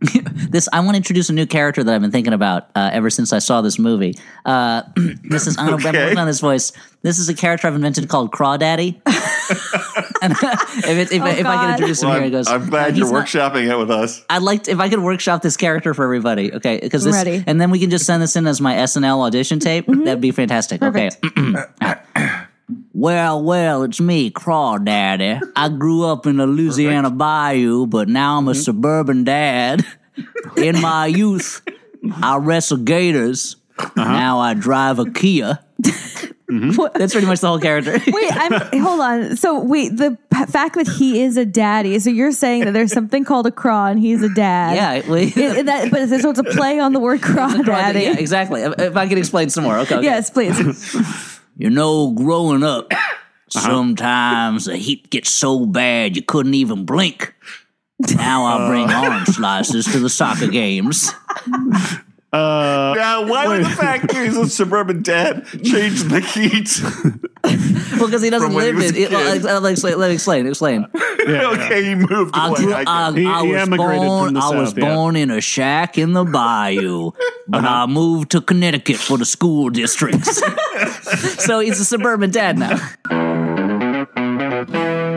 this I want to introduce a new character that I've been thinking about uh, ever since I saw this movie. Uh, this is I'm Okay. working on this voice. This is a character I've invented called Crawdaddy. and if, it, if, Oh, if I can God. introduce him Well, here, I'm, he goes. I'm glad uh, you're he's not- workshopping it with us. I'd like to, if I could workshop this character for everybody. Okay, because this, Ready. and then we can just send this in as my SNL audition tape. That'd be fantastic. Perfect. Okay. Well, well, it's me, Crawdaddy. I grew up in the Louisiana bayou, but now I'm a mm-hmm. suburban dad. In my youth, I wrestled gators. Uh-huh. Now I drive a Kia. What- mm-hmm. That's pretty much the whole character. Wait, I'm hold on. So wait, the p- fact that he is a daddy. So you're saying that there's something called a craw and he's a dad. yeah, we, It- that, but so it's a play on the word craw daddy. yeah, exactly. If if I could explain some more, okay. okay. Yes, please. You know, growing up, Uh-huh. sometimes the heat gets so bad you couldn't even blink. Now I bring uh. orange slices to the soccer games. Uh, Now, why would the fact that he's a suburban dad change the heat? Well, because he doesn't From when he live was in. a It, let, kid. let, me explain, let me explain. Explain. okay, he moved I, away. grew, I I. He- I was born. from the I was yeah. born in a shack in the bayou, but uh-huh. I moved to Connecticut for the school districts. so he's a suburban dad now. Thank you.